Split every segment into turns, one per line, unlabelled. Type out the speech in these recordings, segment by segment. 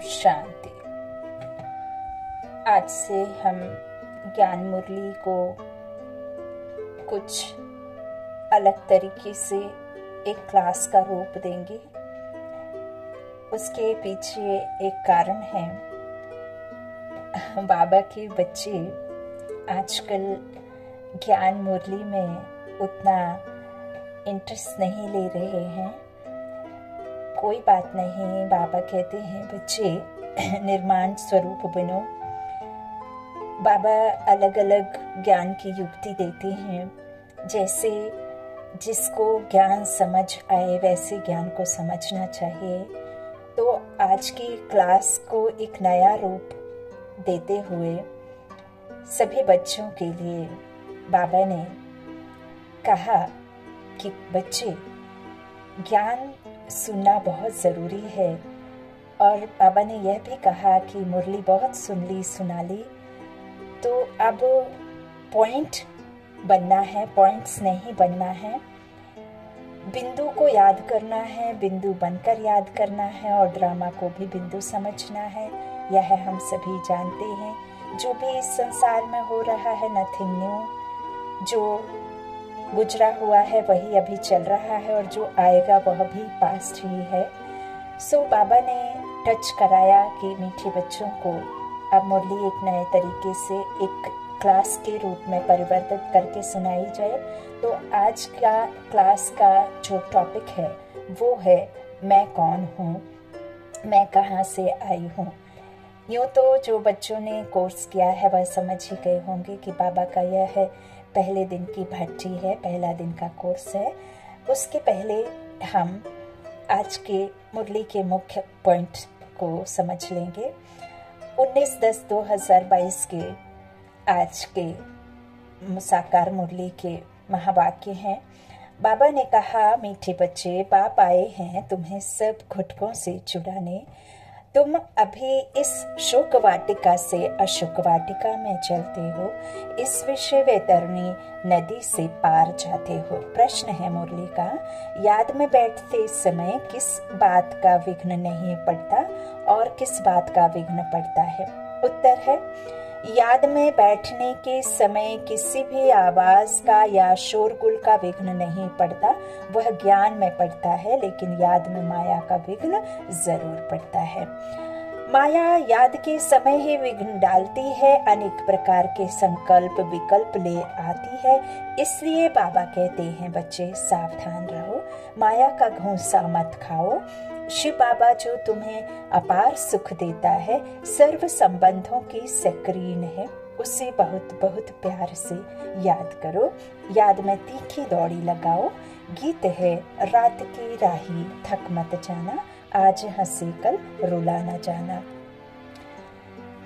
शांति। आज से हम ज्ञान मुरली को कुछ अलग तरीके से एक क्लास का रूप देंगे। उसके पीछे एक कारण है। बाबा के बच्चे आजकल ज्ञान मुरली में उतना इंटरेस्ट नहीं ले रहे हैं। कोई बात नहीं, बाबा कहते हैं, बच्चे, निर्माण स्वरूप बनो। बाबा अलग अलग ज्ञान की युक्ति देते हैं। जैसे जिसको ज्ञान समझ आए, वैसे ज्ञान को समझना चाहिए। तो आज की क्लास को एक नया रूप देते हुए सभी बच्चों के लिए बाबा ने कहा कि बच्चे, ज्ञान सुनना बहुत ज़रूरी है। और बाबा ने यह भी कहा कि मुरली बहुत सुन ली सुना ली। तो अब पॉइंट बनना है पॉइंट्स नहीं बनना है। बिंदु को याद करना है, बिंदु बनकर याद करना है और ड्रामा को भी बिंदु समझना है। यह हम सभी जानते हैं। जो भी इस संसार में हो रहा है नथिंग न्यू जो गुजरा हुआ है, वही अभी चल रहा है और जो आएगा वह भी पास्ट ही है। सो बाबा ने टच कराया कि मीठे बच्चों को अब मुरली एक नए तरीके से एक क्लास के रूप में परिवर्तित करके सुनाई जाए। तो आज का क्लास का जो टॉपिक है, वो है, मैं कौन हूँ? मैं कहाँ से आई हूँ? यूँ तो जो बच्चों ने कोर्स किया है, वह समझ ही गए होंगे कि बाबा का यह है पहले दिन की भट्टी है, पहला दिन का कोर्स है। उसके पहले हम आज के मुरली के मुख्य पॉइंट को समझ लेंगे। 19 दस 2022 के आज के साकार मुरली के महावाक्य हैं। बाबा ने कहा, मीठे बच्चे बाप आए हैं, तुम्हें सब घुटकों से छुड़ाने। तुम अभी इस शोक वाटिका से अशोक वाटिका में चलते हो। इस विषय वैतरणी नदी से पार जाते हो। प्रश्न है मुरली का याद में बैठते समय किस बात का विघ्न नहीं पड़ता और किस बात का विघ्न पड़ता है? उत्तर है याद में बैठने के समय किसी भी आवाज़ का या शोरगुल का विघ्न नहीं पड़ता। वह ज्ञान में पड़ता है, लेकिन याद में माया का विघ्न ज़रूर पड़ता है। माया याद के समय ही विघ्न डालती है, अनेक प्रकार के संकल्प विकल्प ले आती है। इसलिए बाबा कहते हैं, बच्चे, सावधान रहो। माया का घूसा मत खाओ। शिव बाबा जो तुम्हें अपार सुख देता है, सर्व संबंधों की सक्रीन है, उसे बहुत बहुत प्यार से याद करो। याद में तीखी दौड़ी लगाओ। गीत है, रात की राही, थक मत जाना। आज हंसे कल, रुला न जाना।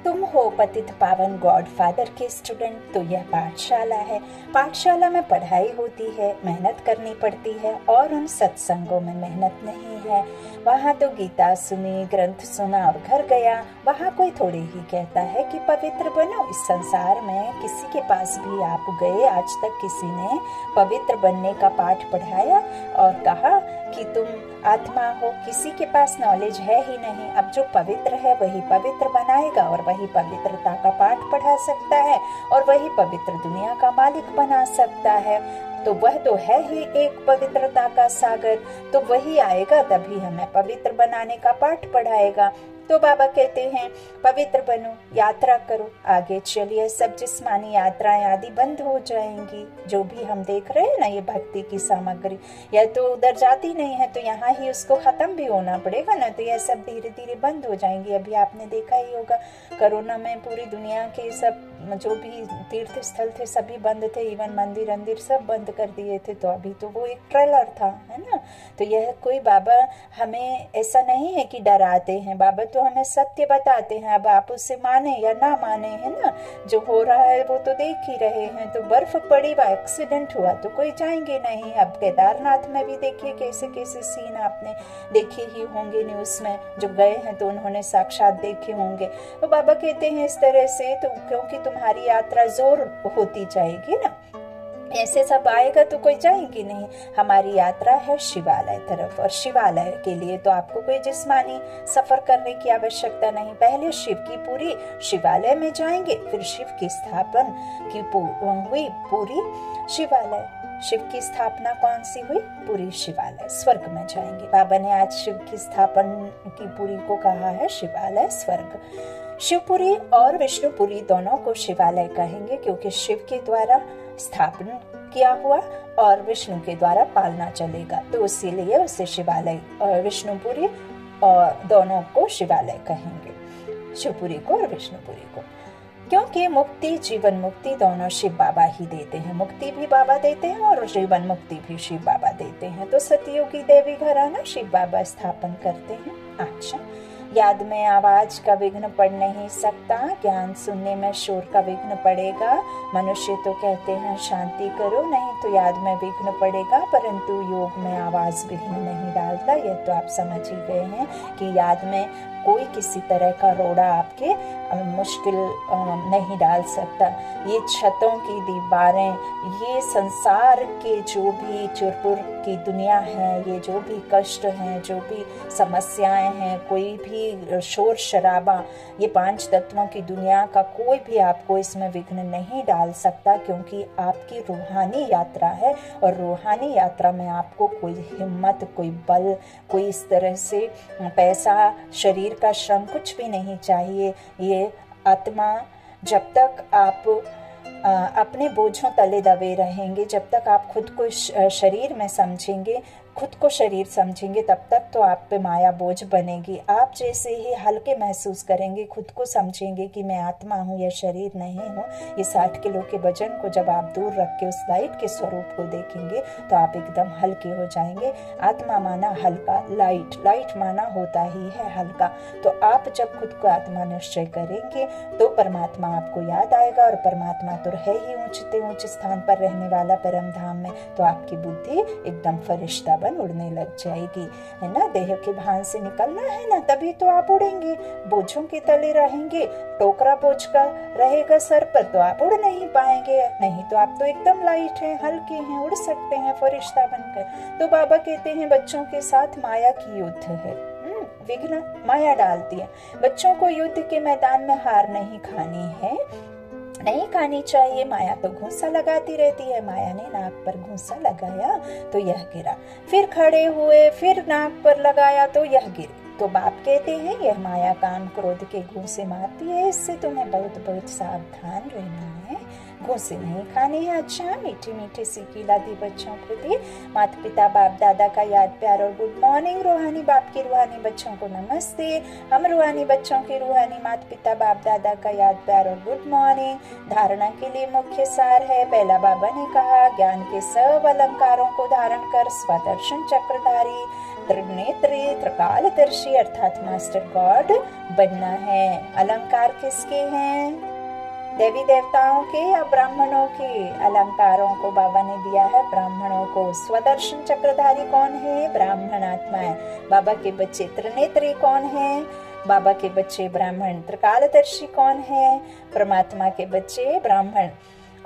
तुम हो पतित पावन गॉड फादर के स्टूडेंट तो यह पाठशाला है। पाठशाला में पढ़ाई होती है, मेहनत करनी पड़ती है, और उन सत्संगों में मेहनत नहीं है। वहाँ तो गीता सुनी, ग्रंथ सुना और घर गया। वहाँ कोई थोड़े ही कहता है कि पवित्र बनो। इस संसार में किसी के पास भी आप गए, आज तक किसी ने पवित्र बनने का पाठ पढ़ाया और कहा कि तुम आत्मा हो, किसी के पास नॉलेज है ही नहीं। अब जो पवित्र है, वही पवित्र बनाएगा और वही पवित्रता का पाठ पढ़ा सकता है और वही पवित्र दुनिया का मालिक बना सकता है। तो वह तो है ही एक पवित्रता का सागर। तो वही आएगा, तभी हमें पवित्र बनाने का पाठ पढ़ाएगा। तो बाबा कहते हैं, पवित्र बनो, यात्रा करो, आगे चलिए, सब जिस्मानी यात्राएँ आदि बंद हो जाएँगी। जो भी हम देख रहे हैं ना, ये भक्ति की सामग्री या तो उधर जाती नहीं है तो यहाँ ही उसको खत्म भी होना पड़ेगा ना तो यह सब धीरे धीरे बंद हो जाएँगी। अभी आपने देखा ही होगा, कोरोना में पूरी दुनिया के सब जो भी तीर्थ स्थल थे, सभी बंद थे इवन मंदिर अंदिर सब बंद कर दिए थे तो अभी तो वो एक ट्रेलर था, है ना? तो यह कोई बाबा हमें ऐसा नहीं है कि डराते हैं, बाबा तो हमें सत्य बताते हैं, अब आप उसे माने या ना माने, है ना? जो हो रहा है, वो तो देख ही रहे हैं तो बर्फ़ पड़ी, व एक्सीडेंट हुआ तो कोई जाएँगे नहीं, अब केदारनाथ में भी देखिए कैसे कैसे सीन आपने देखे ही होंगे न्यूज़ में, जो गए हैं तो उन्होंने साक्षात देखे होंगे। तो बाबा कहते हैं इस तरह से तो क्योंकि तुम्हारी यात्रा ज़ोर होती जाएगी ना? ऐसे सब आएगा तो कोई जाएँगे नहीं। हमारी यात्रा है शिवालय तरफ़ और शिवालय के लिए तो आपको कोई जिस्मानी सफ़र करने की आवश्यकता नहीं। पहले शिव की पूरी शिवालय में जाएँगे, फिर शिव की स्थापन की हुई पूरी शिवालय। शिव की स्थापना कौन सी हुई? पूरी शिवालय, स्वर्ग में जाएँगे। बाबा ने आज शिव की स्थापन की पूरी को कहा है, शिवालय, स्वर्ग। शिवपुरी और विष्णुपुरी दोनों को शिवालय कहेंगे क्योंकि शिव के द्वारा स्थापन किया हुआ और विष्णु के द्वारा पालना चलेगा। तो इसीलिए उसे शिवालय और विष्णुपुरी और दोनों को शिवालय कहेंगे। शिवपुरी को और विष्णुपुरी को। क्योंकि मुक्ति, जीवन मुक्ति दोनों शिव बाबा ही देते हैं। मुक्ति भी बाबा देते हैं और जीवन मुक्ति भी शिव बाबा देते हैं। तो सतयुगी देवी घराना शिव बाबा स्थापन करते हैं। अच्छा याद में आवाज़ का विघ्न पड़ नहीं सकता, ज्ञान सुनने में शोर का विघ्न पड़ेगा। मनुष्य तो कहते हैं, शांति करो, नहीं तो याद में विघ्न पड़ेगा, परंतु योग में आवाज़ विघ्न नहीं डालता। यह तो आप समझ ही गए हैं कि याद में कोई किसी तरह का रोड़ा आपके मुश्किल नहीं डाल सकता। ये छतों की दीवारें, ये संसार के जो भी चुरपुर की दुनिया है, ये जो भी कष्ट हैं, जो भी समस्याएँ हैं, कोई भी शोर शराबा, ये पाँच तत्वों की दुनिया का कोई भी आपको इसमें विघ्न नहीं डाल सकता क्योंकि आपकी रूहानी यात्रा है और रूहानी यात्रा में आपको कोई हिम्मत, कोई बल, कोई इस तरह से पैसा, शरीर शरीर का श्रम कुछ भी नहीं चाहिए। ये आत्मा जब तक आप अपने बोझों तले दबे रहेंगे, जब तक आप खुद को शरीर में समझेंगे खुद को शरीर समझेंगे, तब तक तो आप पे माया बोझ बनेगी। आप जैसे ही हल्के महसूस करेंगे, खुद को समझेंगे कि मैं आत्मा हूँ या शरीर नहीं हूँ, ये साठ किलो के वज़न को जब आप दूर रख के उस लाइट के स्वरूप को देखेंगे तो आप एकदम हल्के हो जाएँगे। आत्मा माना हल्का, लाइट लाइट माना होता ही है हल्का। तो आप जब खुद को आत्मा निश्चय करेंगे तो परमात्मा आपको याद आएगा और परमात्मा तो है ही ऊंचते ऊँचे स्थान पर रहने वाला परम धाम में तो आपकी बुद्धि एकदम फरिश्ता बन उड़ने लग जाएगी। है ना? देह के भान से निकलना है ना तभी तो आप उड़ेंगे। बोझों के तले रहेंगे। टोकरा बोझ का रहेगा सर पर तो आप उड़ नहीं पाएँगे। नहीं तो आप तो एकदम लाइट हैं हल्के हैं उड़ सकते हैं फरिश्ता बनकर। तो बाबा कहते हैं बच्चों के साथ माया की युद्ध है। हम्म, विघ्न माया डालती है। बच्चों को युद्ध के मैदान में हार नहीं खानी है। नहीं खानी चाहिए। माया तो घूसा लगाती रहती है। माया ने नाक पर घूसा लगाया तो यह गिरा। फिर खड़े हुए, फिर नाक पर लगाया तो यह गिर। तो बाप कहते हैं, यह माया काम क्रोध के घूसे मारती है। इससे तुम्हें बहुत बहुत सावधान रहना है। घूसे नहीं खाने हैं अच्छा मीठी मीठी सीखी लादी बच्चों प्रति माता पिता बाप दादा का याद प्यार और गुड मॉर्निंग रूहानी बाप के रूहानी बच्चों को नमस्ते। हम रूहानी बच्चों के रूहानी माता पिता बाप दादा का याद प्यार और गुड मॉर्निंग धारणा के लिए मुख्य सार है पहला बाबा ने कहा, ज्ञान के सब अलंकारों को धारण कर स्वदर्शन चक्रधारी। त्रिनेत्री, त्रिकालदर्शी, अर्थात मास्टर गॉड बनना है। अलंकार किसके हैं? देवी देवताओं के या ब्राह्मणों के अलंकारों को बाबा ने दिया है। ब्राह्मणों को स्वदर्शन चक्रधारी कौन है? ब्राह्मण आत्मा है। बाबा के बच्चे त्रिनेत्री कौन है? बाबा के बच्चे ब्राह्मण त्रिकालदर्शी कौन है? परमात्मा के बच्चे ब्राह्मण।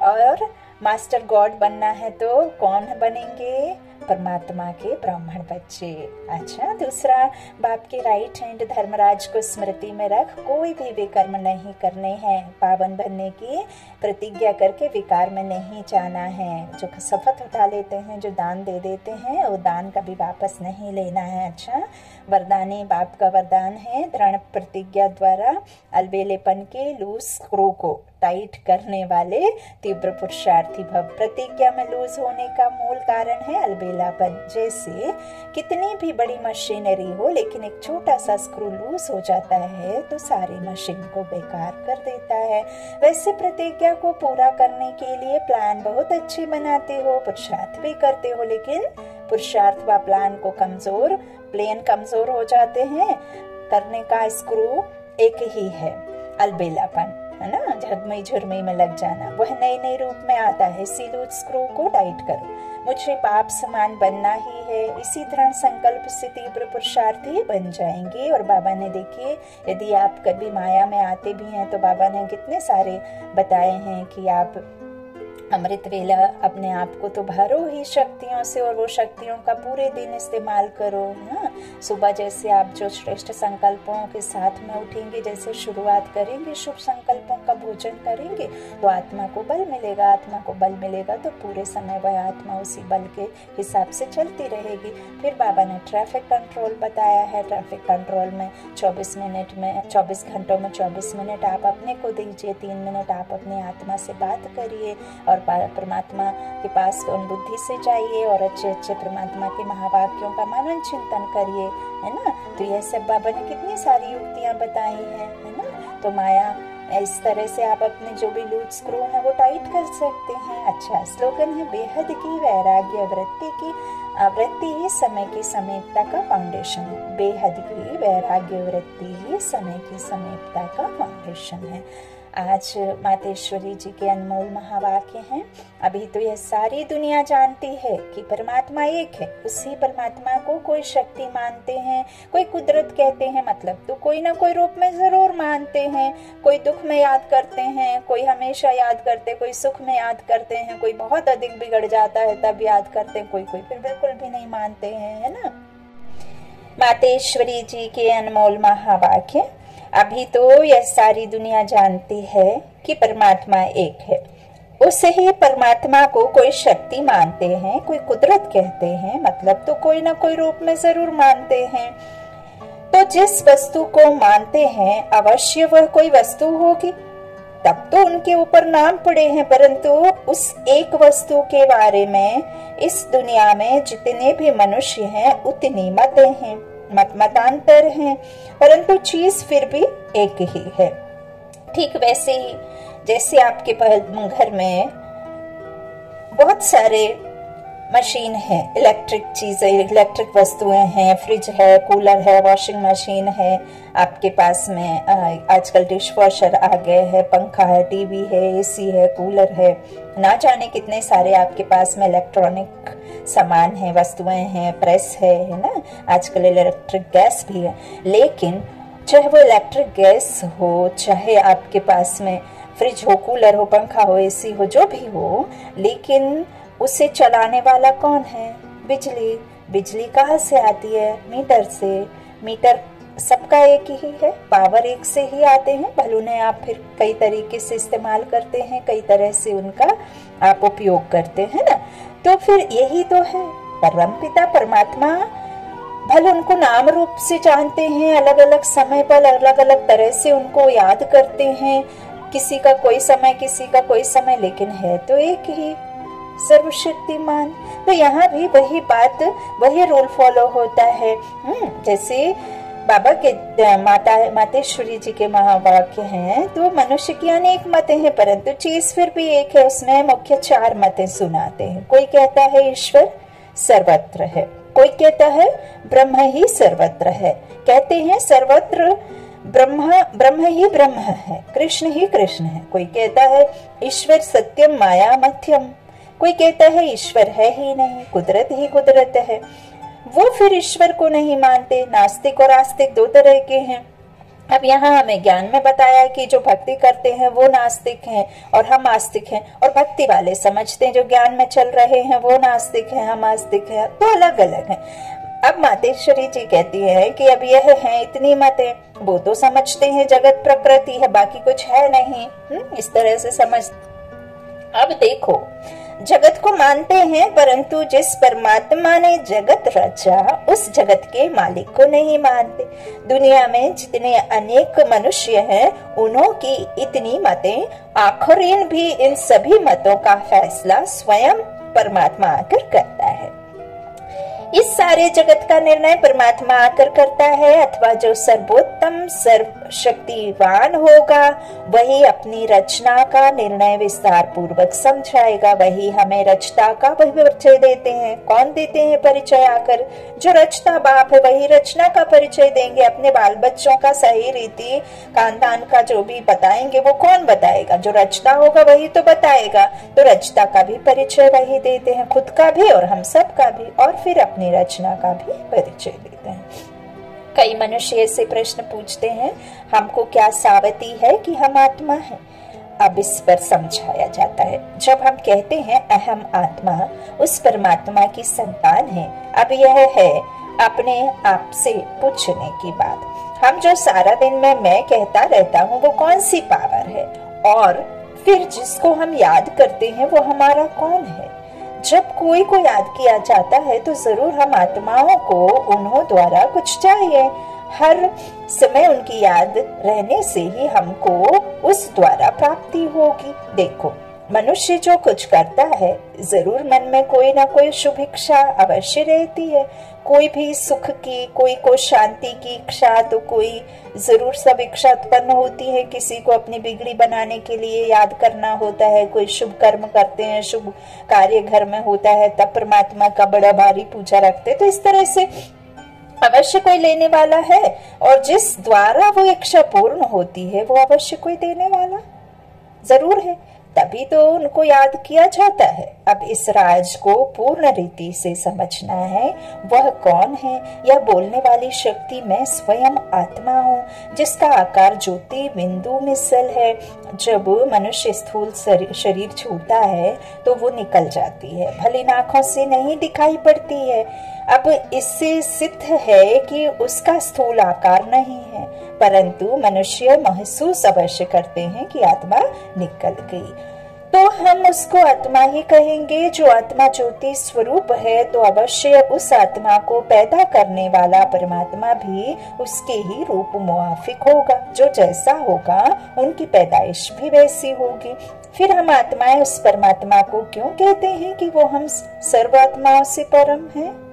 और मास्टर गॉड बनना है तो कौन बनेंगे? परमात्मा के ब्राह्मण बच्चे। अच्छा दूसरा, बाप के राइट हैंड धर्मराज को स्मृति में रख, कोई भी विकर्म नहीं करने हैं। पावन बनने की प्रतिज्ञा करके विकार में नहीं जाना है। जो शपथ उठा लेते हैं, जो दान दे देते हैं, वो दान कभी वापस नहीं लेना है। अच्छा वरदानी, बाप का वरदान है, दृढ़ प्रतिज्ञा द्वारा अलबेलेपन के लूस क्रो को टाइट करने वाले तीव्र पुरुषार्थी भव। प्रतिज्ञा में लूज होने का मूल कारण है अलबेलापन जैसे कितनी भी बड़ी मशीनरी हो, लेकिन एक छोटा सा स्क्रू लूज हो जाता है तो सारी मशीन को बेकार कर देता है। वैसे प्रतिज्ञा को पूरा करने के लिए प्लान बहुत अच्छे बनाते हो, पुरुषार्थ भी करते हो, लेकिन पुरुषार्थ व प्लान को कमज़ोर, प्लेन कमज़ोर हो जाते हैं। करने का स्क्रू एक ही है, अलबेलापन, है ना? झगमई झुरमई में लग जाना। वह नए नए रूप में आता है, सिलूट स्क्रू को टाइट करो। मुझे पाप समान बनना ही है। इसी तरह संकल्प से तीव्र पुरुषार्थी बन जाएँगे। और बाबा ने देखिए, यदि आप कभी माया में आते भी हैं तो बाबा ने कितने सारे बताए हैं कि आप अमृत वेला अपने आप को तो भरो ही शक्तियों से और वो शक्तियों का पूरे दिन इस्तेमाल करो ना सुबह जैसे आप जो श्रेष्ठ संकल्पों के साथ में उठेंगे, जैसे शुरुआत करेंगे, शुभ संकल्पों का भोजन करेंगे तो आत्मा को बल मिलेगा। आत्मा को बल मिलेगा तो पूरे समय वह आत्मा उसी बल के हिसाब से चलती रहेगी। फिर बाबा ने ट्रैफ़िक कंट्रोल बताया है। ट्रैफ़िक कंट्रोल में 24 मिनट में 24 घंटों में 24 मिनट आप अपने को दीजिए, तीन मिनट आप अपनी आत्मा से बात करिए और परमात्मा के पास उन बुद्धि से जाइए और अच्छे अच्छे परमात्मा के महावाक्यों का मनन चिंतन करिए, है ना? तो यह सब बाबा ने कितनी सारी युक्तियाँ बताई हैं, है ना? तो माया, इस तरह से आप अपने जो भी लूट स्क्रू है वो टाइट कर सकते हैं। अच्छा स्लोगन है, बेहद की वैराग्य वृत्ति की वृत्ति ही समय की समीपता का फाउंडेशन है। बेहद की वैराग्य वृत्ति ही समय की समीपता का फाउंडेशन है। आज मातेश्वरी जी के अनमोल महावाक्य हैं। अभी तो यह सारी दुनिया जानती है कि परमात्मा एक है। उसी परमात्मा को कोई शक्ति मानते हैं, कोई कुदरत कहते हैं मतलब तो कोई ना कोई रूप में ज़रूर मानते हैं। कोई दुख में याद करते हैं, कोई हमेशा याद करते, कोई सुख में याद करते हैं, कोई बहुत अधिक बिगड़ जाता है, तब याद करते हैं, कोई कोई फिर बिल्कुल भी नहीं मानते हैं, है ना? मातेश्वरी जी के अनमोल महावाक्य। अभी तो यह सारी दुनिया जानती है कि परमात्मा एक है। उसे ही परमात्मा को कोई शक्ति मानते हैं, कोई कुदरत कहते हैं मतलब तो कोई ना कोई रूप में ज़रूर मानते हैं। तो जिस वस्तु को मानते हैं, अवश्य वह कोई वस्तु होगी। तब तो उनके ऊपर नाम पड़े हैं, परंतु उस एक वस्तु के बारे में इस दुनिया में जितने भी मनुष्य हैं, उतनी मतें हैं। मतांतर है, परंतु चीज़ फिर भी एक ही है। ठीक वैसे ही, जैसे आपके घर में बहुत सारे मशीन है, इलेक्ट्रिक चीज़ें, इलेक्ट्रिक वस्तुएँ हैं, फ्रिज है, कूलर है वॉशिंग मशीन है, आपके पास में आजकल डिश वॉशर आ गए हैं, पंखा है टीवी है एसी है, कूलर है। ना जाने कितने सारे आपके पास में इलेक्ट्रॉनिक सामान है, वस्तुएँ हैं प्रेस है है ना? आजकल इलेक्ट्रिक गैस भी है। लेकिन चाहे वो इलेक्ट्रिक गैस हो, चाहे आपके पास में फ्रिज हो कूलर हो, पंखा हो एसी हो, जो भी हो, लेकिन उसे चलाने वाला कौन है? बिजली। बिजली कहाँ से आती है? मीटर से। मीटर सबका एक ही है। पावर एक से ही आते हैं। भले आप फिर कई तरीके से इस्तेमाल करते हैं। कई तरह से उनका आप उपयोग करते हैं ना? तो फिर यही तो है। परम पिता, परमात्मा, भले उनको नाम रूप से जानते हैं अलग अलग समय पर अलग अलग तरह से उनको याद करते हैं। किसी का कोई समय, किसी का कोई समय, लेकिन है तो एक ही। सर्वशक्तिमान। तो यहाँ भी वही बात वही रूल फॉलो होता है। हम्म, जैसे बाबा के माता मातेश्वरी जी के महावाक्य हैं तो मनुष्य की अनेक मतें हैं परंतु चीज़ फिर भी एक है उसमें मुख्य चार मतें सुनाते हैं। कोई कहता है ईश्वर सर्वत्र है कोई कहता है ब्रह्म ही सर्वत्र है। कहते हैं सर्वत्र ब्रह्म ब्रह्म ही ब्रह्म है कृष्ण ही कृष्ण है। कोई कहता है ईश्वर सत्यम माया मध्यम कोई कहता है, ईश्वर है ही नहीं, कुदरत ही कुदरत है। वो फिर ईश्वर को नहीं मानते, नास्तिक और आस्तिक दो तरह के हैं। अब यहाँ हमें ज्ञान में बताया कि जो भक्ति करते हैं, वो नास्तिक हैं और हम आस्तिक हैं। और भक्ति वाले समझते हैं, जो ज्ञान में चल रहे हैं, वो नास्तिक हैं, हम आस्तिक हैं तो अलग अलग हैं। अब मातेश्वरी जी कहती है कि अब यह है, इतनी मतें। वो तो समझते हैं, जगत प्रकृति है, बाकी कुछ है नहीं। हुँ? इस तरह से समझ। अब देखो जगत को मानते हैं, परंतु जिस परमात्मा ने जगत रचा, उस जगत के मालिक को नहीं मानते। दुनिया में जितने अनेक मनुष्य हैं, उन्हों की इतनी मतें, आखिर भी इन सभी मतों का फैसला स्वयं परमात्मा आकर करता है। इस सारे जगत का निर्णय परमात्मा आकर करता है, अथवा जो सर्वोत्तम, सर्व शक्तिवान होगा, वही अपनी रचना का निर्णय विस्तार पूर्वक समझाएगा, वही हमें रचता का परिचय देते हैं। कौन देते हैं परिचय आकर? जो रचता बाप है, वही रचना का परिचय देंगे। अपने बाल बच्चों का सही रीति, खानदान का जो भी बताएँगे, वो कौन बताएगा? जो रचता होगा, वही तो बताएगा। तो रचता का भी परिचय वही देते हैं, खुद का भी और हम सब का भी, और फिर अपनी रचना का भी परिचय देते हैं। कई मनुष्य ऐसे प्रश्न पूछते हैं, हमको क्या सावती है कि हम आत्मा है? अब इस पर समझाया जाता है। जब हम कहते हैं, अहम आत्मा, उस परमात्मा की संतान है। अब यह है अपने आप से पूछने की बात। हम जो सारा दिन में मैं कहता रहता हूँ, वो कौन सी पावर है? और फिर जिसको हम याद करते हैं, वो हमारा कौन है? जब कोई को याद किया जाता है तो ज़रूर हम आत्माओं को उन्हों द्वारा कुछ चाहिए। हर समय उनकी याद रहने से ही हमको उस द्वारा प्राप्ति होगी। देखो। मनुष्य जो कुछ करता है, ज़रूर मन में कोई ना कोई शुभ इच्छा अवश्य रहती है। कोई भी सुख की, कोई को शांति की इच्छा तो कोई ज़रूर सब इच्छा उत्पन्न होती है। किसी को अपनी बिगड़ी बनाने के लिए याद करना होता है। कोई शुभ कर्म करते हैं, शुभ कार्य घर में होता है, तब परमात्मा का बड़ा भारी पूजा रखते तो इस तरह से अवश्य कोई लेने वाला है, और जिस द्वारा वो इच्छा पूर्ण होती है, वो अवश्य कोई देने वाला ज़रूर है। तभी तो उनको याद किया जाता है। अब इस राज को पूर्ण रीति से समझना है, वह कौन है? यह बोलने वाली शक्ति मैं स्वयं आत्मा हूँ, जिसका आकार ज्योति बिंदु मिसल है। जब मनुष्य स्थूल शरीर छूटता है तो वो निकल जाती है, भली आँखों से नहीं दिखाई पड़ती है। अब इससे सिद्ध है कि उसका स्थूल आकार नहीं है। परंतु मनुष्य महसूस अवश्य करते हैं कि आत्मा निकल गई। तो हम उसको आत्मा ही कहेंगे, जो आत्मा ज्योति स्वरूप है तो अवश्य उस आत्मा को पैदा करने वाला परमात्मा भी उसके ही रूप मुआफिक होगा। जो जैसा होगा, उनकी पैदाइश भी वैसी होगी। फिर हम आत्माएँ उस परमात्मा को क्यों कहते हैं कि वो हम सर्वात्माओं से परम हैं?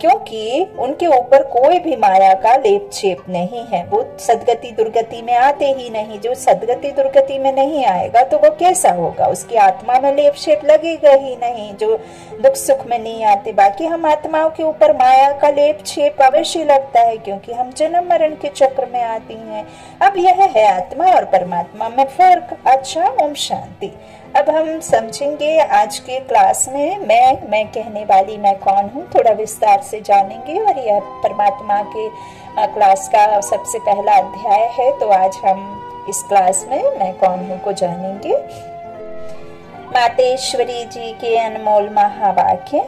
क्योंकि उनके ऊपर कोई भी माया का लेप छेप नहीं है। वो सदगति दुर्गति में आते ही नहीं। जो सदगति दुर्गति में नहीं आएगा तो वो कैसा होगा? उसकी आत्मा में लेप छेप लगेगा ही नहीं। जो दुख सुख में नहीं आते, बाकी हम आत्माओं के ऊपर माया का लेप छेप अवश्य लगता है, क्योंकि हम जन्म मरण के चक्र में आती हैं। अब यह है आत्मा और परमात्मा में फ़र्क। अच्छा ओम शांति। अब हम समझेंगे आज के क्लास में मैं मैं कहने वाली मैं कौन हूँ? थोड़ा विस्तार से जानेंगे और यह परमात्मा के क्लास का सबसे पहला अध्याय है तो आज हम इस क्लास में मैं कौन हूँ को जानेंगे। मातेश्वरी जी के अनमोल महावाक्य,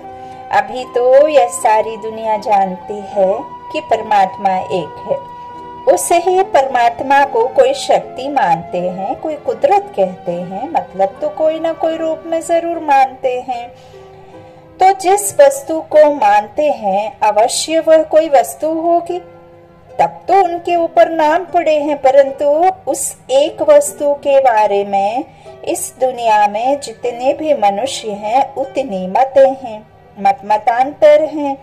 अभी तो यह सारी दुनिया जानती है कि परमात्मा एक है। उसे ही परमात्मा को कोई शक्ति मानते हैं, कोई कुदरत कहते हैं मतलब तो कोई ना कोई रूप में ज़रूर मानते हैं। तो जिस वस्तु को मानते हैं, अवश्य वह कोई वस्तु होगी। तब तो उनके ऊपर नाम पड़े हैं, परंतु उस एक वस्तु के बारे में, इस दुनिया में जितने भी मनुष्य हैं, उतनी मतें हैं मत मतांतर हैं,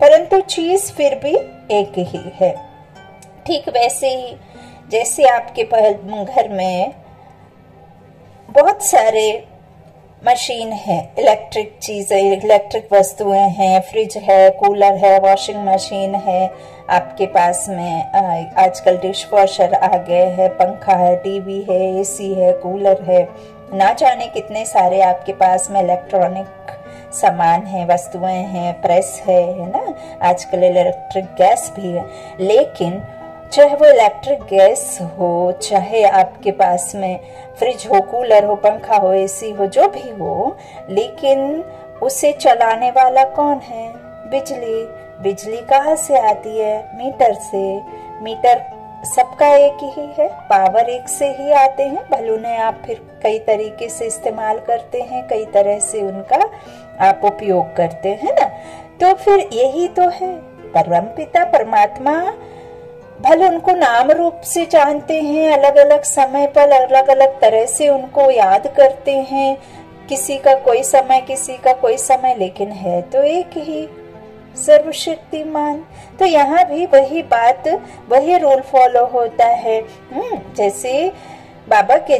परंतु चीज़ फिर भी एक ही है। ठीक वैसे ही, जैसे आपके घर में बहुत सारे मशीन है, इलेक्ट्रिक चीज़ें, इलेक्ट्रिक वस्तुएँ हैं, फ्रिज है, कूलर है वॉशिंग मशीन है आपके पास में आजकल डिश वॉशर आ गए है, पंखा है, टीवी है एसी है, कूलर है। ना जाने कितने सारे आपके पास में इलेक्ट्रॉनिक सामान है, वस्तुएँ हैं प्रेस है है ना? आजकल इलेक्ट्रिक गैस भी है। लेकिन चाहे वो इलेक्ट्रिक गैस हो, चाहे आपके पास में फ्रिज हो कूलर हो, पंखा हो एसी हो, जो भी हो, लेकिन उसे चलाने वाला कौन है? बिजली। बिजली कहाँ से आती है? मीटर से। मीटर सबका एक ही है पावर एक से ही आते हैं। भले उन्हें आप फिर कई तरीके से इस्तेमाल करते हैं, कई तरह से उनका आप उपयोग करते हैं ना? तो फिर यही तो है। परम पिता परमात्मा भले उनको नाम रूप से जानते हैं अलग अलग समय पर अलग अलग तरह से उनको याद करते हैं। किसी का कोई समय, किसी का कोई समय, लेकिन है तो एक ही सर्वशक्तिमान। तो यहाँ भी वही बात, वही रूल फॉलो होता है। हम्म जैसे बाबा के,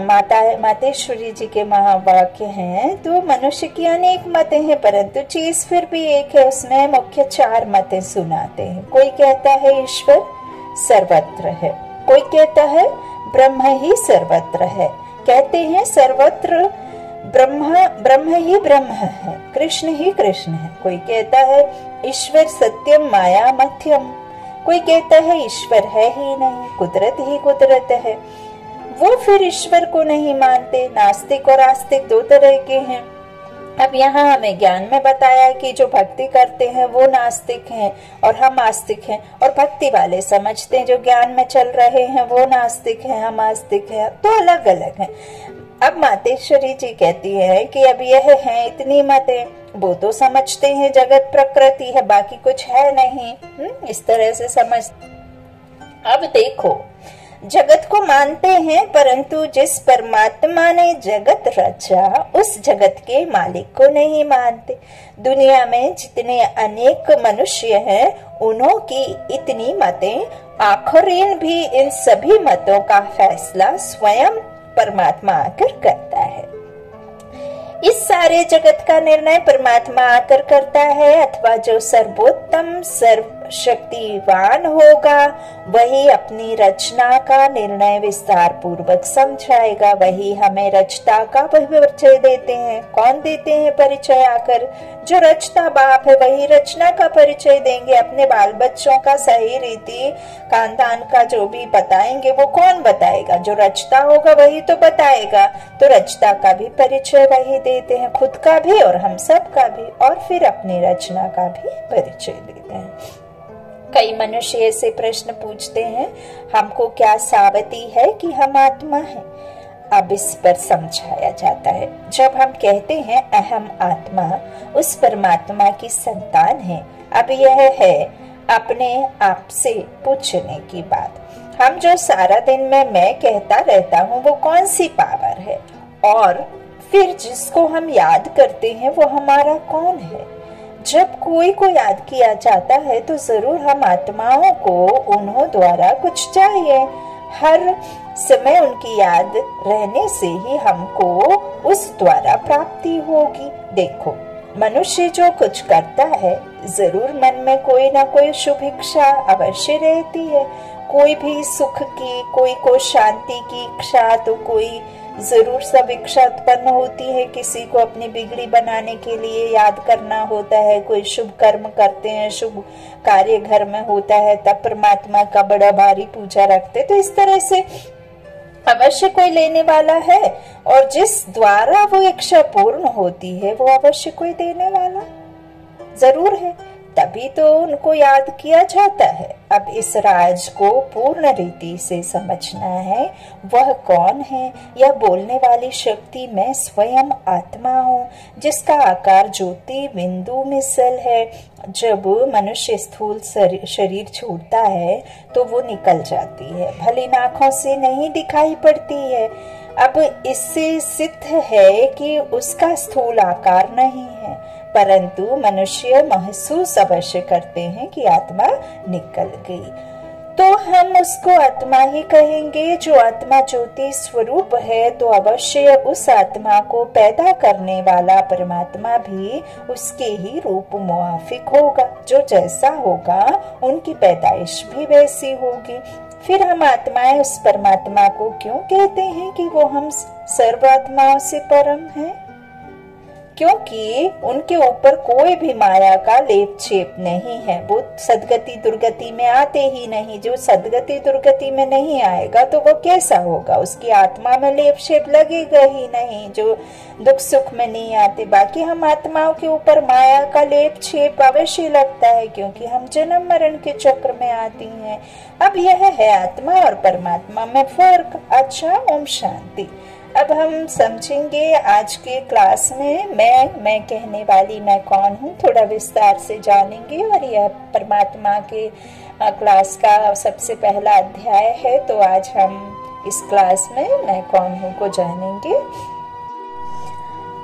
माता, मातेश्वरी जी के महावाक्य हैं तो मनुष्य की अनेक मतें हैं, परंतु चीज़ फिर भी एक है, उसमें मुख्य चार मतें सुनाते हैं। कोई कहता है ईश्वर सर्वत्र है। कोई कहता है, ब्रह्म ही सर्वत्र है। कहते हैं, सर्वत्र ब्रह्म ब्रह्म ही ब्रह्म है। कृष्ण ही कृष्ण है। कोई कहता है, ईश्वर सत्यम माया मध्यम। कोई कहता है, ईश्वर है ही नहीं, कुदरत ही कुदरत है। वो फिर ईश्वर को नहीं मानते, नास्तिक और आस्तिक दो तरह के हैं। अब यहाँ हमें ज्ञान में बताया कि जो भक्ति करते हैं वो नास्तिक हैं और हम आस्तिक हैं। और भक्ति वाले समझते हैं जो ज्ञान में चल रहे हैं वो नास्तिक हैं हम आस्तिक हैं तो अलग अलग हैं। अब मातेश्वरी जी कहती है कि अब यह है इतनी मतें। वो तो समझते हैं जगत प्रकृति है बाकी कुछ है नहीं। हम्म, इस तरह से समझ। अब देखो जगत को मानते हैं, परंतु जिस परमात्मा ने जगत रचा, उस जगत के मालिक को नहीं मानते। दुनिया में जितने अनेक मनुष्य हैं, उन्हों की इतनी मतें आखिरीन भी इन सभी मतों का फैसला स्वयं परमात्मा आकर करता है। इस सारे जगत का निर्णय परमात्मा आकर करता है, अथवा जो सर्वोत्तम, सर्व शक्तिवान होगा, वही अपनी रचना का निर्णय विस्तार पूर्वक समझाएगा, वही हमें रचता का परिचय देते हैं। कौन देते हैं परिचय आकर? जो रचता बाप है, वही रचना का परिचय देंगे। अपने बाल बच्चों का सही रीति, खानदान का जो भी बताएँगे, वो कौन बताएगा? जो रचता होगा, वही तो बताएगा। तो रचता का भी परिचय वही देते हैं, खुद का भी और हम सब का भी, और फिर अपनी रचना का भी परिचय देते हैं। कई मनुष्य ऐसे प्रश्न पूछते हैं, हमको क्या सावती है कि हम आत्मा है? अब इस पर समझाया जाता है। जब हम कहते हैं, अहम आत्मा, उस परमात्मा की संतान है। अब यह है अपने आप से पूछने की बात। हम जो सारा दिन में मैं कहता रहता हूँ, वो कौन सी पावर है? और फिर जिसको हम याद करते हैं, वो हमारा कौन है? जब कोई को याद किया जाता है तो ज़रूर हम आत्माओं को उन्हों द्वारा कुछ चाहिए। हर समय उनकी याद रहने से ही हमको उस द्वारा प्राप्ति होगी। देखो, मनुष्य जो कुछ करता है, ज़रूर मन में कोई ना कोई शुभ इच्छा अवश्य रहती है। कोई भी सुख की, कोई को शांति की इच्छा तो कोई ज़रूर सब इच्छा उत्पन्न होती है। किसी को अपनी बिगड़ी बनाने के लिए याद करना होता है। कोई शुभ कर्म करते हैं, शुभ कार्य घर में होता है, तब परमात्मा का बड़ा भारी पूजा रखते तो इस तरह से अवश्य कोई लेने वाला है और जिस द्वारा वो इच्छा पूर्ण होती है, वो अवश्य कोई देने वाला ज़रूर है। तभी तो उनको याद किया जाता है। अब इस राज को पूर्ण रीति से समझना है, वह कौन है यह बोलने वाली शक्ति मैं स्वयं आत्मा हूँ, जिसका आकार ज्योति बिंदु मिसल है। जब मनुष्य स्थूल शरीर छोड़ता है तो वो निकल जाती है, भली आँखों से नहीं दिखाई पड़ती है। अब इससे सिद्ध है कि उसका स्थूल आकार नहीं है। परंतु मनुष्य महसूस अवश्य करते हैं कि आत्मा निकल गई। तो हम उसको आत्मा ही कहेंगे, जो आत्मा ज्योति स्वरूप है तो अवश्य उस आत्मा को पैदा करने वाला परमात्मा भी उसके ही रूप मुआफिक होगा। जो जैसा होगा, उनकी पैदाइश भी वैसी होगी। फिर हम आत्माएँ उस परमात्मा को क्यों कहते हैं कि वो हम सर्वात्माओं से परम हैं? क्योंकि उनके ऊपर कोई भी माया का लेप छेप नहीं है। वो सदगति दुर्गति में आते ही नहीं। जो सदगति दुर्गति में नहीं आएगा तो वो कैसा होगा? उसकी आत्मा में लेप लगेगा ही नहीं। जो दुख सुख में नहीं आते, बाकी हम आत्माओं के ऊपर माया का लेप छेप अवश्य लगता है, क्योंकि हम जन्म मरण के चक्र में आती हैं। अब यह है आत्मा और परमात्मा में फ़र्क। अच्छा ओम शांति। अब हम समझेंगे आज के क्लास में मैं मैं कहने वाली मैं कौन हूँ, थोड़ा विस्तार से जानेंगे और यह परमात्मा के क्लास का सबसे पहला अध्याय है तो आज हम इस क्लास में मैं कौन हूँ को जानेंगे।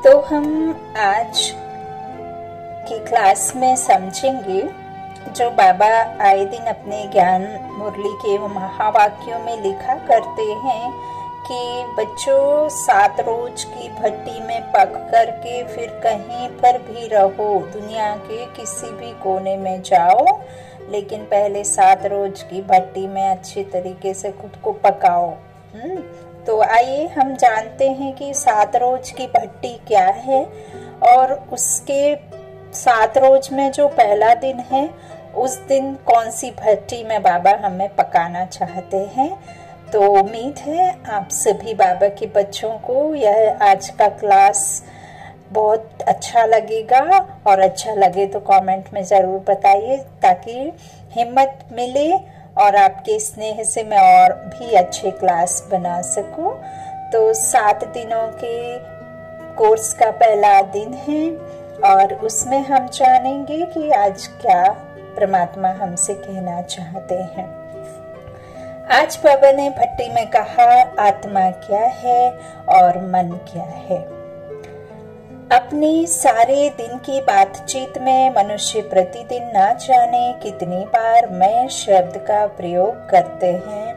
तो हम आज की क्लास में समझेंगे, जो बाबा आए दिन अपने ज्ञान मुरली के महावाक्यों में लिखा करते हैं कि बच्चों, सात रोज की भट्टी में पक करके फिर कहीं पर भी रहो। दुनिया के किसी भी कोने में जाओ, लेकिन पहले सात रोज की भट्टी में अच्छी तरीके से खुद को पकाओ। हम्म तो आइए हम जानते हैं कि सात रोज की भट्टी क्या है, और उसके सात रोज में जो पहला दिन है, उस दिन कौन सी भट्टी में बाबा हमें पकाना चाहते हैं? तो उम्मीद है आप सभी बाबा के बच्चों को यह आज का क्लास बहुत अच्छा लगेगा और अच्छा लगे तो कमेंट में ज़रूर बताइए ताकि हिम्मत मिले और आपके स्नेह से मैं और भी अच्छे क्लास बना सकूँ। तो सात दिनों के कोर्स का पहला दिन है और उसमें हम जानेंगे कि आज क्या परमात्मा हमसे कहना चाहते हैं। आज बाबा ने भट्टी में कहा, आत्मा क्या है और मन क्या है? अपनी सारे दिन की बातचीत में मनुष्य प्रतिदिन ना जाने कितनी बार मैं शब्द का प्रयोग करते हैं।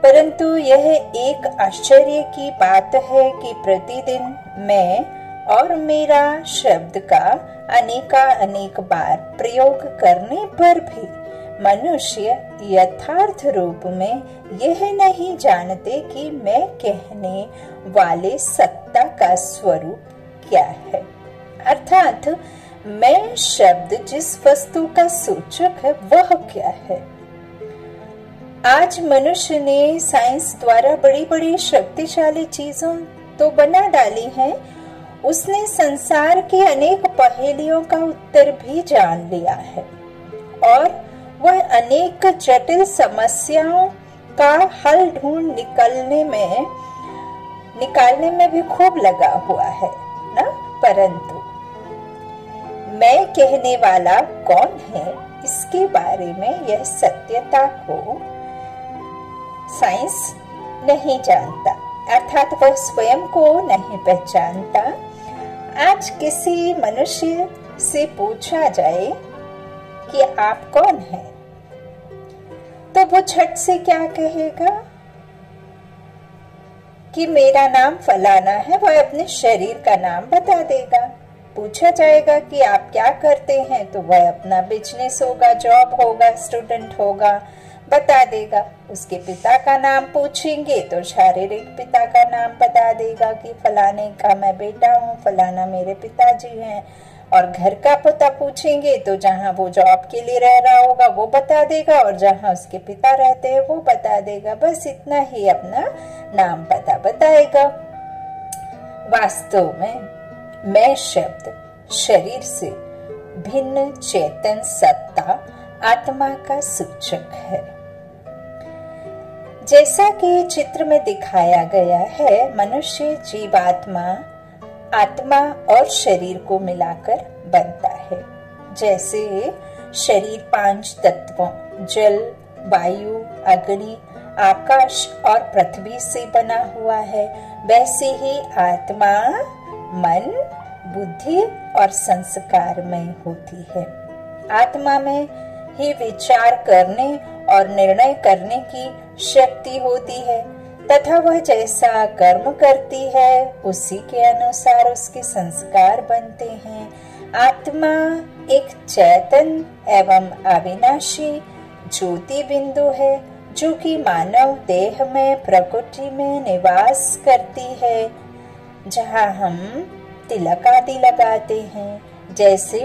परंतु यह एक आश्चर्य की बात है कि प्रतिदिन मैं और मेरा शब्द का अनेका अनेक बार प्रयोग करने पर भी मनुष्य यथार्थ रूप में यह नहीं जानते कि मैं कहने वाले सत्ता का स्वरूप क्या है। अर्थात, मैं शब्द जिस वस्तु का सूचक है, वह क्या है? आज मनुष्य ने साइंस द्वारा बड़ी बड़ी शक्तिशाली चीज़ों तो बना डाली हैं। उसने संसार के अनेक पहेलियों का उत्तर भी जान लिया है। और वह अनेक जटिल समस्याओं का हल ढूंढ निकलने में, निकालने में भी खूब लगा हुआ है, ना? परंतु मैं कहने वाला कौन है इसके बारे में यह सत्यता को साइंस नहीं जानता, अर्थात वह स्वयं को नहीं पहचानता। आज किसी मनुष्य से पूछा जाए कि आप कौन हैं? तो वो छठ से क्या कहेगा? कि मेरा नाम फलाना है, वह अपने शरीर का नाम बता देगा। पूछा जाएगा कि आप क्या करते हैं तो वह अपना बिज़नेस होगा जॉब होगा स्टूडेंट होगा, बता देगा। उसके पिता का नाम पूछेंगे तो शारीरिक पिता का नाम बता देगा कि फलाने का मैं बेटा हूँ, फलाना मेरे पिताजी हैं। और घर का पता पूछेंगे तो जहाँ वो जॉब के लिए रह रहा होगा, वो बता देगा, और जहाँ उसके पिता रहते हैं, वो बता देगा। बस इतना ही अपना नाम पता बताएगा। वास्तव में मैं शब्द शरीर से भिन्न चेतन सत्ता आत्मा का सूचक है। जैसा कि चित्र में दिखाया गया है, मनुष्य जीवात्मा आत्मा और शरीर को मिलाकर बनता है। जैसे शरीर पाँच तत्वों, जल, वायु, अग्नि, आकाश और पृथ्वी से बना हुआ है। वैसे ही आत्मा मन, बुद्धि और संस्कार में होती है। आत्मा में ही विचार करने और निर्णय करने की शक्ति होती है। तथा वह जैसा कर्म करती है, उसी के अनुसार उसके संस्कार बनते हैं। आत्मा एक चैतन एवं अविनाशी ज्योति बिंदु है, जो कि मानव देह में, प्रकृति में निवास करती है। जहाँ हम तिलक आदि लगाते हैं जैसे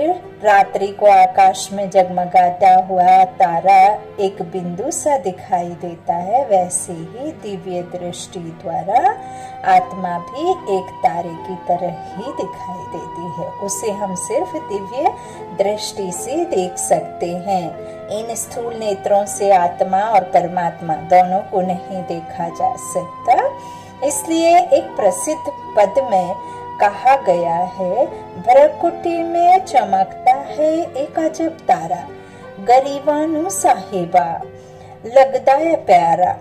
रात्रि को आकाश में जगमगाता हुआ तारा एक बिंदु सा दिखाई देता है, वैसे ही दिव्य दृष्टि द्वारा आत्मा भी एक तारे की तरह ही दिखाई देती है। उसे हम सिर्फ़ दिव्य दृष्टि से देख सकते हैं। इन स्थूल नेत्रों से आत्मा और परमात्मा दोनों को नहीं देखा जा सकता। इसलिए एक प्रसिद्ध पद में कहा गया है भरकुटी में चमकता है एक अजब तारा, गरीबानु साहिबा। लगता है प्यारा।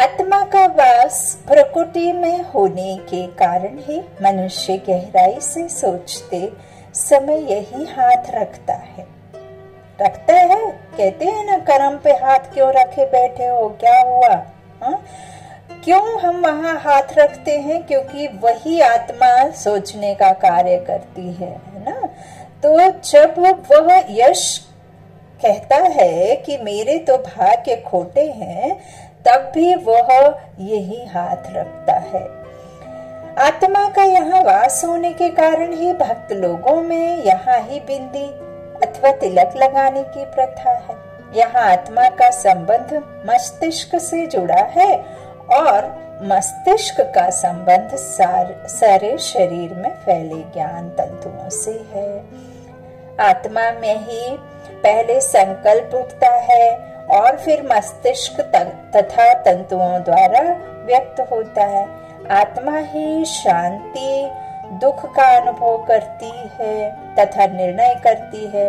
आत्मा का वास प्रकृति में होने के कारण ही मनुष्य गहराई से सोचते समय यही हाथ रखता है। रखता है? कहते हैं ना, कर्म पे हाथ क्यों रखे बैठे हो? क्या हुआ? हा? क्यों हम वहाँ हाथ रखते हैं? क्योंकि वही आत्मा सोचने का कार्य करती है है ना? तो जब वह यश कहता है कि मेरे तो भाग्य खोटे हैं, तब भी वह यही हाथ रखता है। आत्मा का यहाँ वास होने के कारण ही भक्त लोगों में यहाँ ही बिंदी अथवा तिलक लगाने की प्रथा है। यहाँ आत्मा का संबंध मस्तिष्क से जुड़ा है और मस्तिष्क का संबंध सार, सारे शरीर में फैले ज्ञान तंतुओं से है। आत्मा में ही पहले संकल्प उठता है और फिर मस्तिष्क तथा तंतुओं द्वारा व्यक्त होता है। आत्मा ही शांति दुख का अनुभव करती है तथा निर्णय करती है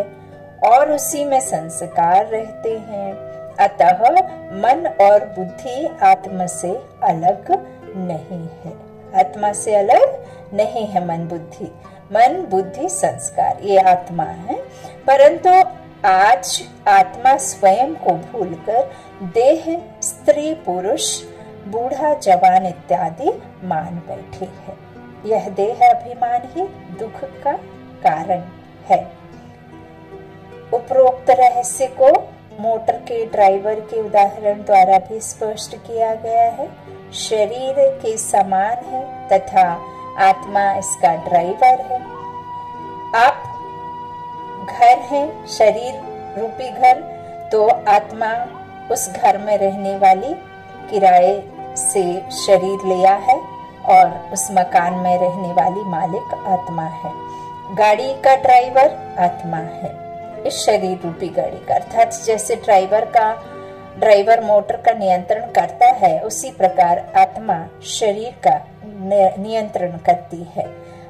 और उसी में संस्कार रहते हैं। अतः मन और बुद्धि आत्मा से अलग नहीं है। आत्मा से अलग नहीं है मन बुद्धि। मन बुद्धि संस्कार, ये आत्मा है। परंतु आज आत्मा स्वयं को भूलकर देह, स्त्री, पुरुष, बूढ़ा, जवान इत्यादि मान बैठे है। यह देह अभिमान ही दुख का कारण है। उपरोक्त रहस्य को मोटर के ड्राइवर के उदाहरण द्वारा भी स्पष्ट किया गया है। शरीर के समान है तथा आत्मा इसका ड्राइवर है। आप घर है, शरीर रूपी घर तो आत्मा उस घर में रहने वाली किराए से शरीर लिया है और उस मकान में रहने वाली मालिक आत्मा है। गाड़ी का ड्राइवर आत्मा है। इस शरीर रूपी गाड़ी का, अर्थात जैसे ड्राइवर का, ड्राइवर मोटर का नियंत्रण करता है, उसी प्रकार आत्मा शरीर का नियंत्रण करती है।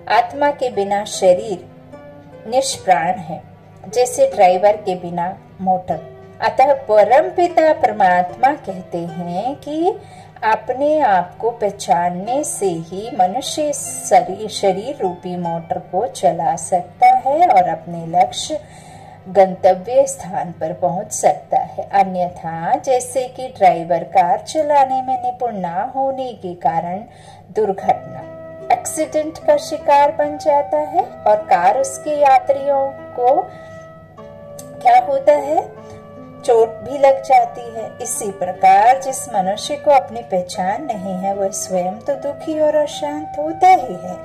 आत्मा के बिना शरीर निष्प्राण है, जैसे ड्राइवर के बिना मोटर। अतः परम पिता परमात्मा कहते हैं कि अपने आप को पहचानने से ही मनुष्य शरीर शरीर रूपी मोटर को चला सकता है और अपने लक्ष्य गंतव्य स्थान पर पहुँच सकता है। अन्यथा, जैसे कि ड्राइवर कार चलाने में निपुण ना होने के कारण दुर्घटना, एक्सीडेंट का शिकार बन जाता है और कार उसके यात्रियों को क्या होता है? चोट भी लग जाती है। इसी प्रकार, जिस मनुष्य को अपनी पहचान नहीं है, वह स्वयं तो दुखी और अशांत होता ही है।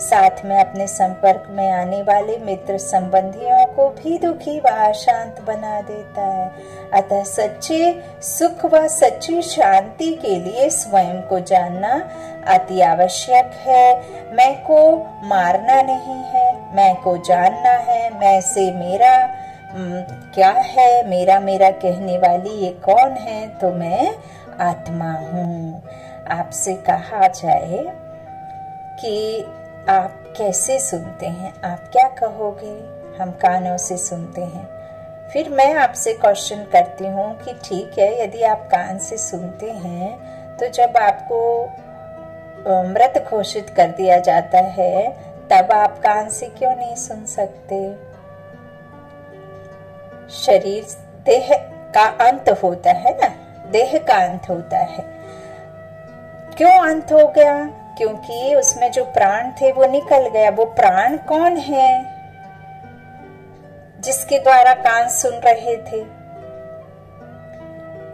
साथ में अपने संपर्क में आने वाले मित्र संबंधियों को भी दुखी व अशांत बना देता है। अतः सच्चे सुख व सच्ची शांति के लिए स्वयं को जानना अति आवश्यक है। मैं को मारना नहीं है, मैं को जानना है, मैं से मेरा क्या है, मेरा मेरा कहने वाली ये कौन है तो मैं आत्मा हूँ। आपसे कहा जाए कि आप कैसे सुनते हैं? आप क्या कहोगे? हम कानों से सुनते हैं। फिर मैं आपसे क्वेश्चन करती हूँ कि ठीक है, यदि आप कान से सुनते हैं तो जब आपको मृत घोषित कर दिया जाता है, तब आप कान से क्यों नहीं सुन सकते? शरीर, देह का अंत होता है ना? देह का अंत होता है। क्यों अंत हो गया? क्योंकि उसमें जो प्राण थे वो निकल गया वो प्राण कौन है जिसके द्वारा कान सुन रहे थे?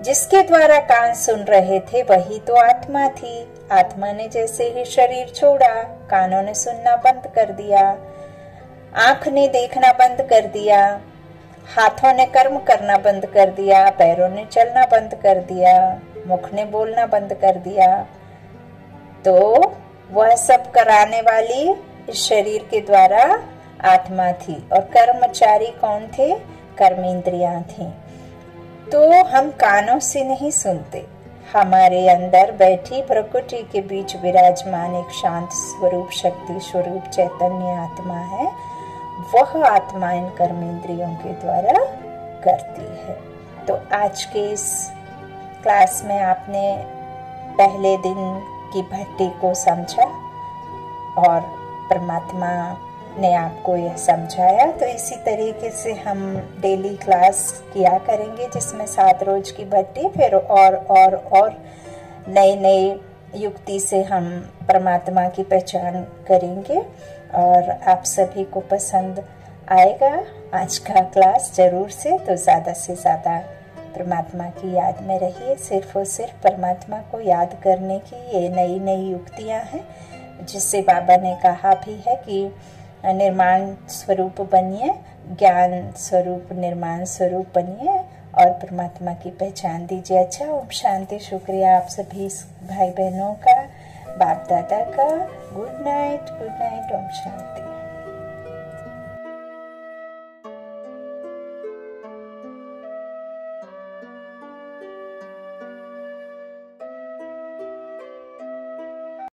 जिसके द्वारा कान सुन रहे थे, वही तो आत्मा थी। आत्मा ने जैसे ही शरीर छोड़ा, कानों ने सुनना बंद कर दिया, आँख ने देखना बंद कर दिया, हाथों ने कर्म करना बंद कर दिया, पैरों ने चलना बंद कर दिया, मुख ने बोलना बंद कर दिया। तो वह सब कराने वाली इस शरीर के द्वारा आत्मा थी। और कर्मचारी कौन थे? कर्मेंद्रिया थी। तो हम कानों से नहीं सुनते। हमारे अंदर बैठी प्रकृति के बीच विराजमान एक शांत स्वरूप, शक्ति स्वरूप, चैतन्य आत्मा है। वह आत्मा इन कर्मेंद्रियों के द्वारा करती है। तो आज के इस क्लास में आपने पहले दिन की भट्टी को समझा और परमात्मा ने आपको यह समझाया। तो इसी तरीके से हम डेली क्लास किया करेंगे, जिसमें सात रोज की भट्टी फिर और और और नए नए युक्ति से हम परमात्मा की पहचान करेंगे। और आप सभी को पसंद आएगा आज का क्लास ज़रूर से तो ज़्यादा से ज़्यादा परमात्मा की याद में रहिए। सिर्फ़ और सिर्फ़ परमात्मा को याद करने की ये नई नई युक्तियाँ हैं, जिससे बाबा ने कहा भी है कि निर्माण स्वरूप बनिए, ज्ञान स्वरूप, निर्माण स्वरूप बनिए, और परमात्मा की पहचान दीजिए। अच्छा ओम शांति। शुक्रिया आप सभी भाई बहनों का बाप दादा का। गुड नाइट गुड नाइट ओम शांति।